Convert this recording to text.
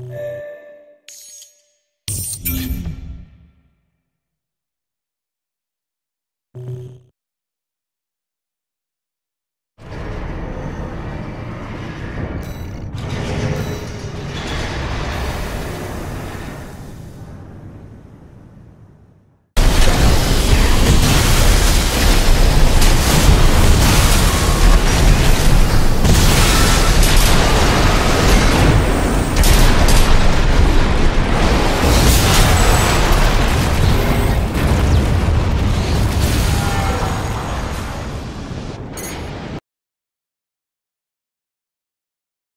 Uh,